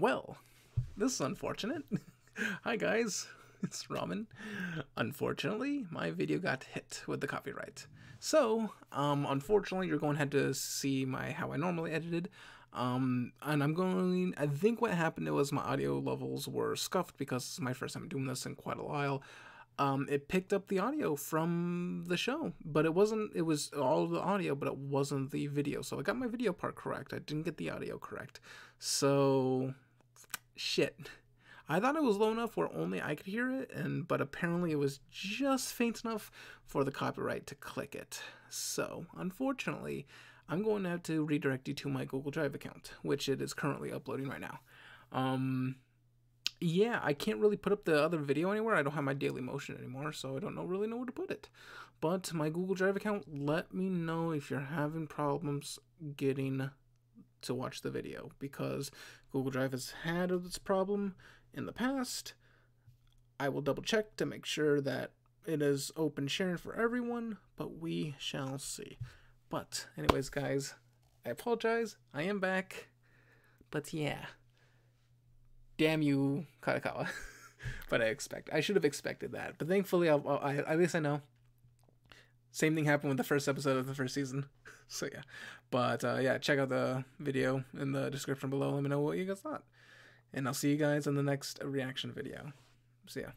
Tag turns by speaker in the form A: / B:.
A: Well, this is unfortunate. Hi guys, it's Ramen. Unfortunately, my video got hit with the copyright. So, um, unfortunately, you're going to have to see my how I normally edited. Um, and I'm going. I think what happened was my audio levels were scuffed because it's my first time doing this in quite a while. Um, it picked up the audio from the show, but it wasn't. It was all the audio, but it wasn't the video. So I got my video part correct. I didn't get the audio correct. So, shit. I thought it was low enough where only I could hear it, and but apparently it was just faint enough for the copyright to click it. So, unfortunately, I'm going to have to redirect you to my Google Drive account, which it is currently uploading right now. Um, yeah, I can't really put up the other video anywhere. I don't have my Daily Motion anymore, so I don't know really know where to put it. But my Google Drive account, let me know if you're having problems getting to watch the video because Google Drive has had this problem in the past. I will double check to make sure that it is open sharing for everyone, but we shall see. But, anyways, guys, I apologize. I am back. But yeah. Damn you, Kadokawa. but I expect I should have expected that. But thankfully, I'll, I, at least I know. Same thing happened with the first episode of the first season. so yeah. But uh, yeah, check out the video in the description below. Let me know what you guys thought. And I'll see you guys in the next reaction video. See ya.